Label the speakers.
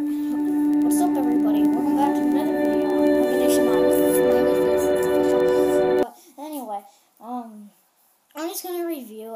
Speaker 1: What's up, everybody? Welcome back to another video on Combination anyway, um, I'm just gonna review.